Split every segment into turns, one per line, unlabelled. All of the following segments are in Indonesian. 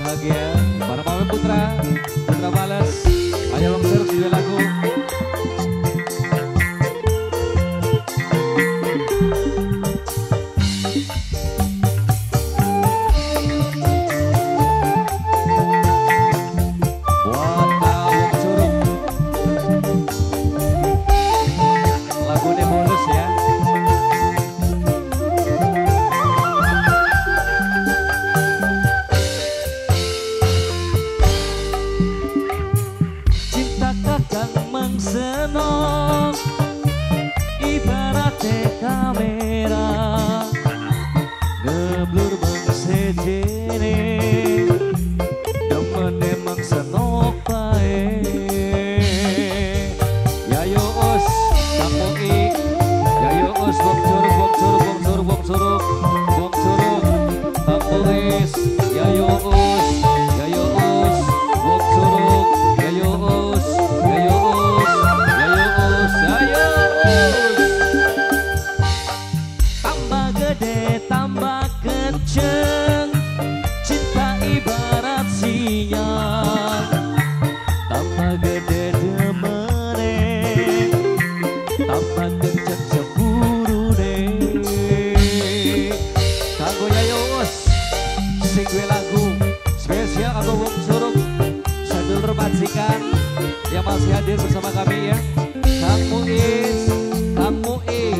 bahagia. Para pawai putra putra balas. Ayo bang seruk sudah lagu Lagunya ya. terus bok curug bok curug bok curug bok curug yang masih hadir bersama kami ya. Kang Muiz, Kang Mui,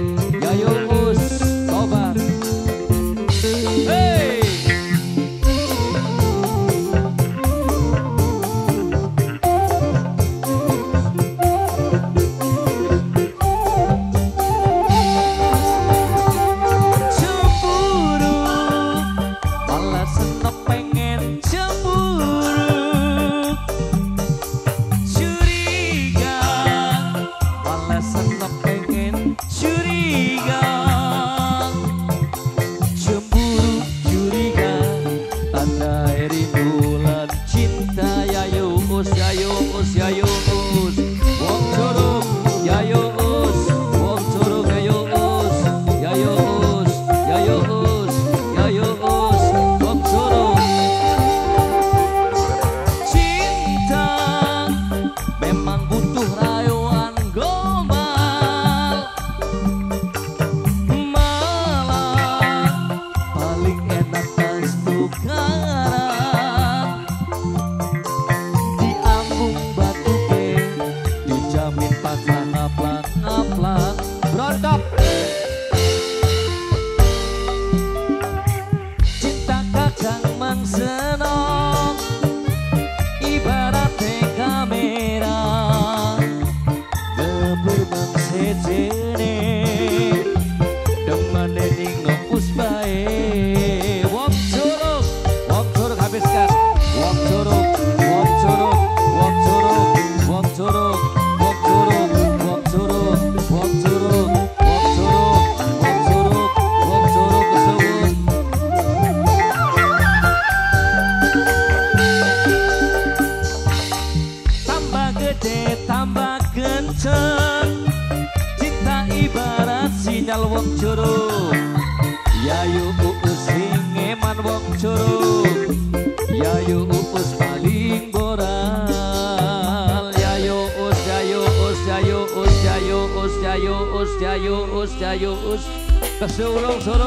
gede tambah kenceng. Cinta ibarat sinyal wong curug ya yuk uus sing eman wong curug ya yuk uus paling boral. Ya yuk us ya yuk us ya yuk us ya yuk us ya yuk us ya yuk us ya yuk us kesurung surung